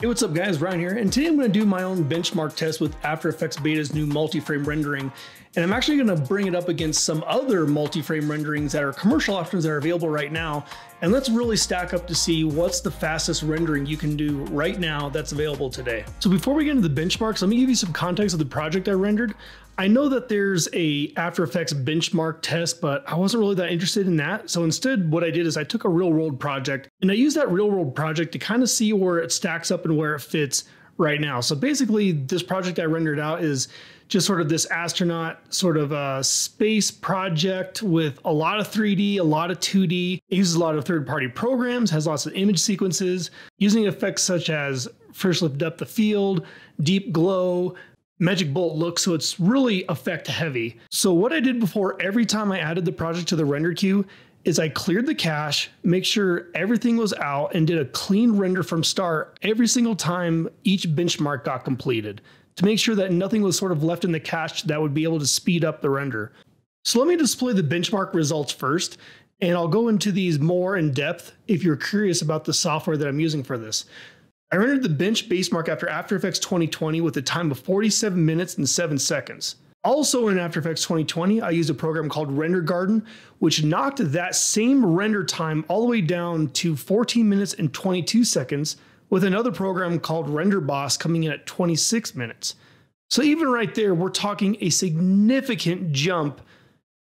Hey, what's up guys, Ryan here, and today I'm going to do my own benchmark test with After Effects Beta's new multi-frame rendering, and I'm actually going to bring it up against some other multi-frame renderings that are commercial options that are available right now, and let's really stack up to see what's the fastest rendering you can do right now that's available today. So before we get into the benchmarks, let me give you some context of the project I rendered. I know that there's a After Effects benchmark test, but I wasn't really that interested in that. So instead, what I did is I took a real world project and I used that real world project to kind of see where it stacks up and where it fits right now. So basically, this project I rendered out is just sort of this astronaut sort of a space project with a lot of 3D, a lot of 2D. It uses a lot of third party programs, has lots of image sequences, using effects such as Frischluft depth of field, deep glow, Magic Bullet Look, so it's really effect heavy. So what I did before every time I added the project to the render queue is I cleared the cache, make sure everything was out, and did a clean render from start every single time each benchmark got completed to make sure that nothing was sort of left in the cache that would be able to speed up the render. So let me display the benchmark results first, and I'll go into these more in depth if you're curious about the software that I'm using for this. I rendered the bench base mark after After Effects 2020 with a time of 47 minutes and 7 seconds. Also in After Effects 2020, I used a program called Render Garden, which knocked that same render time all the way down to 14 minutes and 22 seconds with another program called Render Boss coming in at 26 minutes. So even right there, we're talking a significant jump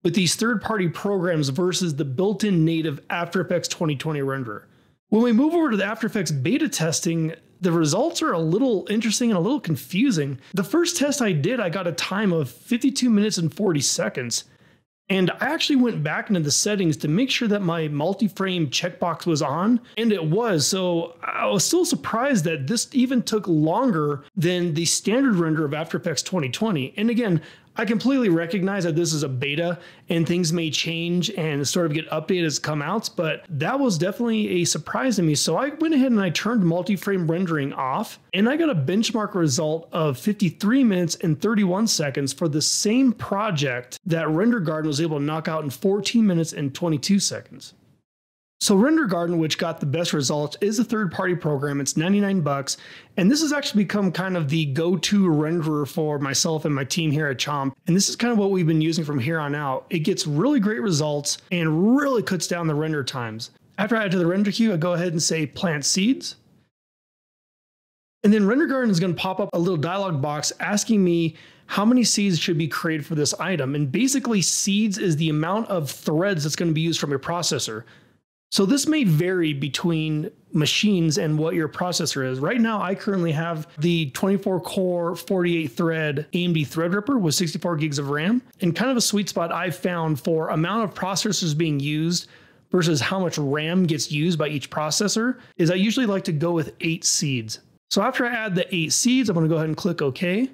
with these third-party programs versus the built-in native After Effects 2020 renderer. When we move over to the After Effects beta testing, the results are a little interesting and a little confusing. The first test I did, I got a time of 52 minutes and 40 seconds. And I actually went back into the settings to make sure that my multi-frame checkbox was on, and it was. So I was still surprised that this even took longer than the standard render of After Effects 2020. And again, I completely recognize that this is a beta and things may change and sort of get updated as come out, but that was definitely a surprise to me. So I went ahead and I turned multi-frame rendering off and I got a benchmark result of 53 minutes and 31 seconds for the same project that Render Garden was able to knock out in 14 minutes and 22 seconds. So Render Garden, which got the best results, is a third-party program. It's 99 bucks, and this has actually become kind of the go-to renderer for myself and my team here at Chomp. And this is kind of what we've been using from here on out. It gets really great results and really cuts down the render times. After I add to the render queue, I go ahead and say plant seeds. And then Render Garden is going to pop up a little dialog box asking me how many seeds should be created for this item. And basically, seeds is the amount of threads that's going to be used from your processor. So this may vary between machines and what your processor is. Right now, I currently have the 24 core, 48 thread AMD Threadripper with 64 gigs of RAM. And kind of a sweet spot I've found for amount of processors being used versus how much RAM gets used by each processor is I usually like to go with eight seeds. So after I add the eight seeds, I'm gonna go ahead and click OK.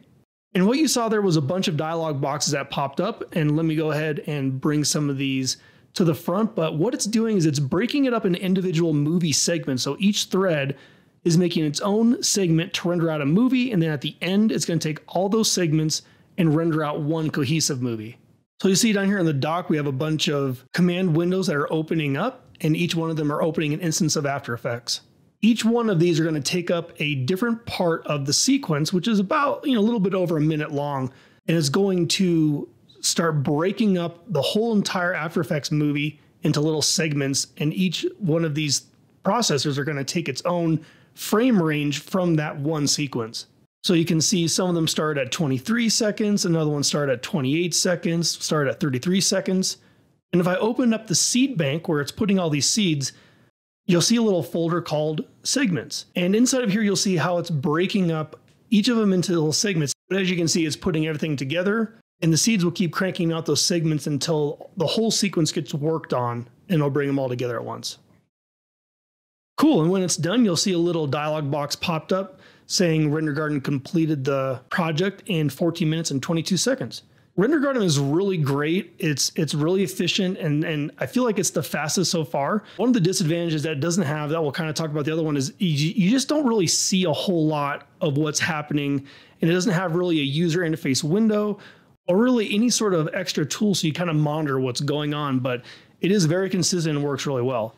And what you saw there was a bunch of dialog boxes that popped up. And let me go ahead and bring some of these to the front, but what it's doing is it's breaking it up into individual movie segments. So each thread is making its own segment to render out a movie, and then at the end, it's going to take all those segments and render out one cohesive movie. So you see down here in the dock, we have a bunch of command windows that are opening up, and each one of them are opening an instance of After Effects. Each one of these are going to take up a different part of the sequence, which is about you know a little bit over a minute long, and it's going to start breaking up the whole entire After Effects movie into little segments, and each one of these processors are going to take its own frame range from that one sequence. So you can see some of them start at 23 seconds, another one start at 28 seconds, start at 33 seconds. And if I open up the seed bank where it's putting all these seeds, you'll see a little folder called segments. And inside of here, you'll see how it's breaking up each of them into little segments. But as you can see, it's putting everything together and the seeds will keep cranking out those segments until the whole sequence gets worked on and it'll bring them all together at once. Cool, and when it's done, you'll see a little dialog box popped up saying Render Garden completed the project in 14 minutes and 22 seconds. Render Garden is really great. It's it's really efficient and and I feel like it's the fastest so far. One of the disadvantages that it doesn't have that we'll kind of talk about the other one is you, you just don't really see a whole lot of what's happening and it doesn't have really a user interface window or really any sort of extra tool so you kind of monitor what's going on, but it is very consistent and works really well.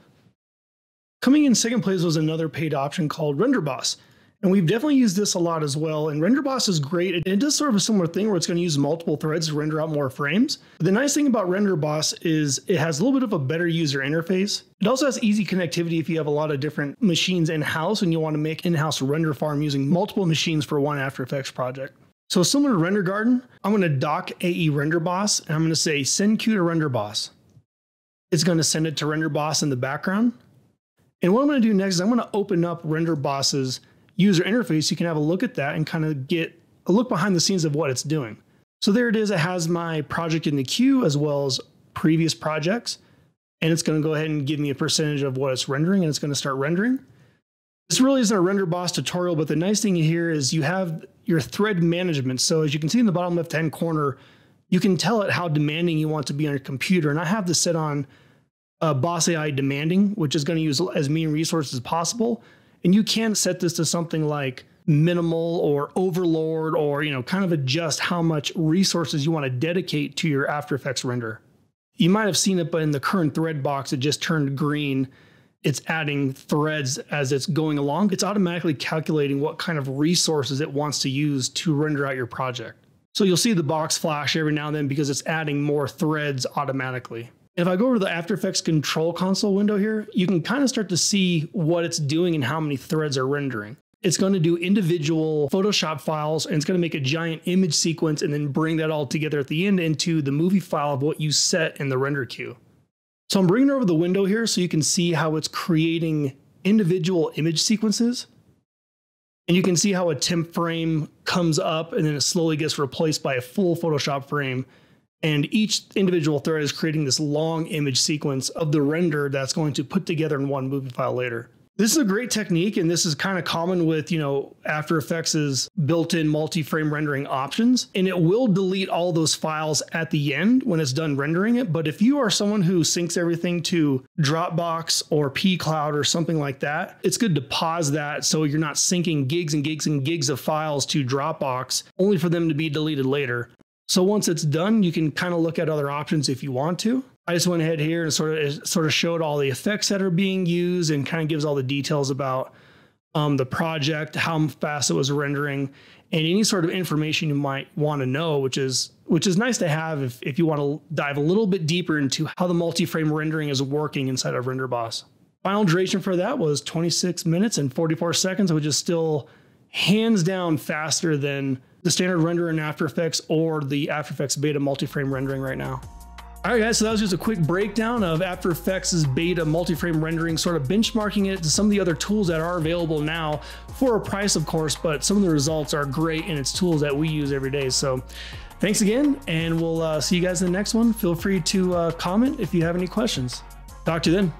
Coming in second place was another paid option called Render Boss. And we've definitely used this a lot as well. And RenderBoss is great. It does sort of a similar thing where it's going to use multiple threads to render out more frames. But the nice thing about RenderBoss is it has a little bit of a better user interface. It also has easy connectivity if you have a lot of different machines in-house and you want to make in-house render farm using multiple machines for one After Effects project. So similar to Render Garden, I'm going to dock AE render boss and I'm going to say send queue to render boss. It's going to send it to render boss in the background. And what I'm going to do next is I'm going to open up render boss's user interface, you can have a look at that and kind of get a look behind the scenes of what it's doing. So there it is. It has my project in the queue as well as previous projects. And it's going to go ahead and give me a percentage of what it's rendering and it's going to start rendering. This really isn't a render boss tutorial, but the nice thing here is you have your thread management. So as you can see in the bottom left hand corner, you can tell it how demanding you want to be on your computer. And I have this set on uh, Boss AI demanding, which is going to use as many resources as possible. And you can set this to something like minimal or overlord or you know kind of adjust how much resources you want to dedicate to your After Effects render. You might have seen it, but in the current thread box, it just turned green. It's adding threads as it's going along. It's automatically calculating what kind of resources it wants to use to render out your project. So you'll see the box flash every now and then because it's adding more threads automatically. If I go over to the After Effects control console window here, you can kind of start to see what it's doing and how many threads are rendering. It's going to do individual Photoshop files and it's going to make a giant image sequence and then bring that all together at the end into the movie file of what you set in the render queue. So I'm bringing over the window here so you can see how it's creating individual image sequences. And you can see how a temp frame comes up and then it slowly gets replaced by a full Photoshop frame and each individual thread is creating this long image sequence of the render that's going to put together in one movie file later. This is a great technique, and this is kind of common with, you know, After Effects' built-in multi-frame rendering options. And it will delete all those files at the end when it's done rendering it. But if you are someone who syncs everything to Dropbox or pCloud or something like that, it's good to pause that so you're not syncing gigs and gigs and gigs of files to Dropbox only for them to be deleted later. So once it's done, you can kind of look at other options if you want to. I just went ahead here and sort of sort of showed all the effects that are being used and kind of gives all the details about um, the project, how fast it was rendering, and any sort of information you might want to know, which is which is nice to have if, if you want to dive a little bit deeper into how the multi-frame rendering is working inside of RenderBoss. Final duration for that was 26 minutes and 44 seconds, which is still hands down faster than the standard render in After Effects or the After Effects beta multi-frame rendering right now. All right, guys, so that was just a quick breakdown of After Effects' beta multi-frame rendering, sort of benchmarking it to some of the other tools that are available now for a price, of course, but some of the results are great and it's tools that we use every day. So thanks again, and we'll uh, see you guys in the next one. Feel free to uh, comment if you have any questions. Talk to you then.